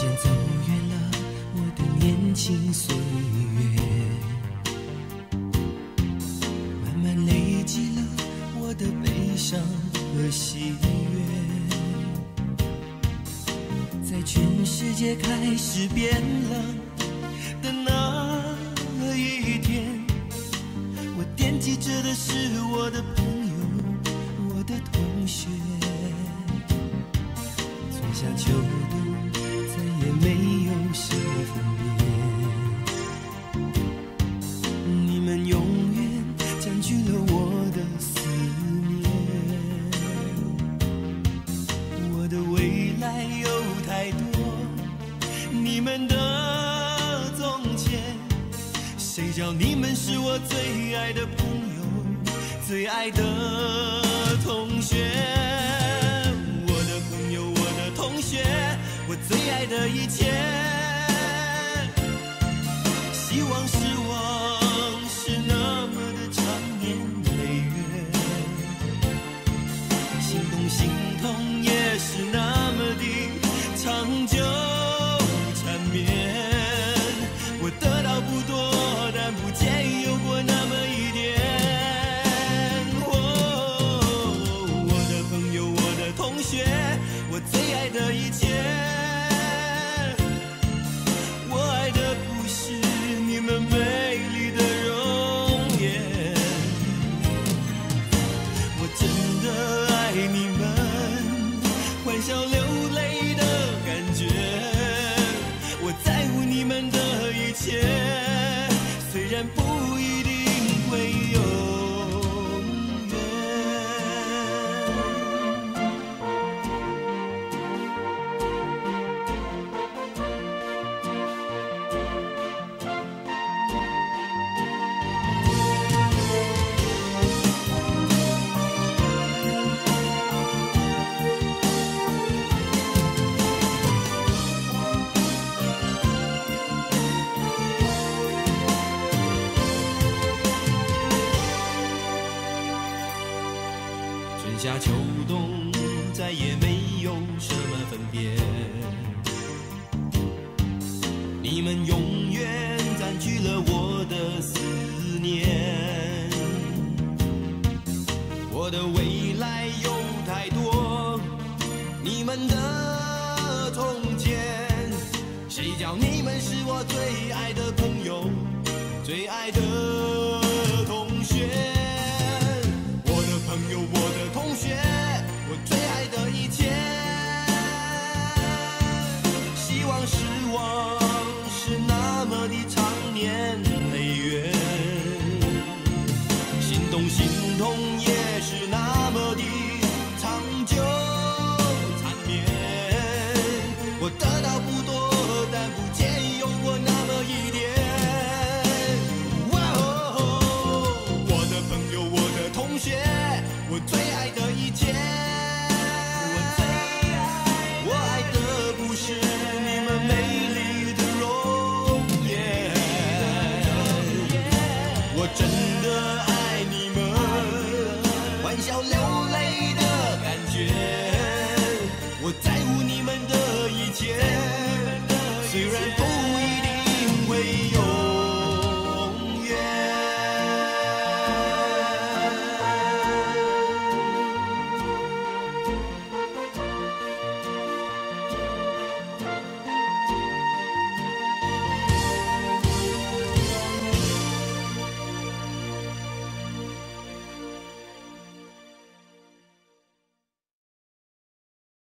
渐走远了我的年轻岁月，慢慢累积了我的悲伤和喜悦。在全世界开始变了的那一天，我惦记着的是我的朋友，我的同学。春夏秋冬，没有什么分别。你们永远占据了我的思念。我的未来有太多你们的从前，谁叫你们是我最爱的朋友，最爱的的一切。希望失望给你们，欢笑流泪的感觉。我在乎你们的一切，虽然不春夏秋冬，再也没有什么分别。你们永远占据了我的思念。我的未来有太多你们的从前，谁叫你们是我最爱的朋友，最爱的 one. here and